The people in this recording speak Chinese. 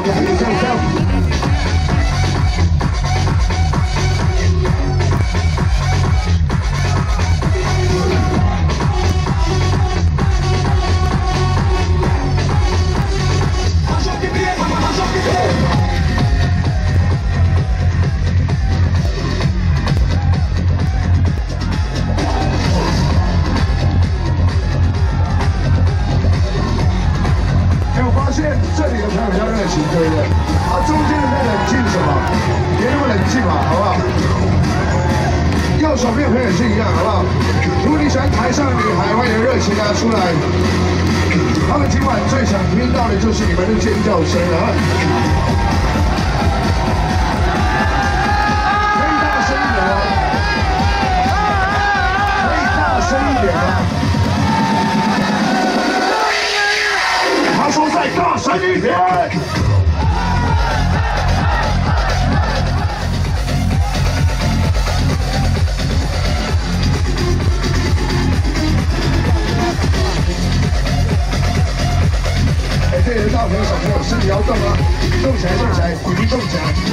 어, 네, 가 这里的朋友要热情对不对啊中间的在冷静什么别那么冷静嘛好不好？右手边的朋友也是一样好不好如果你喜欢台上的女孩欢迎热情的出来。他们今晚最想听到的就是你们的尖叫声了再大声一点。大朋友、小朋友，身体要动啊，动起来，动起来，体力动起来。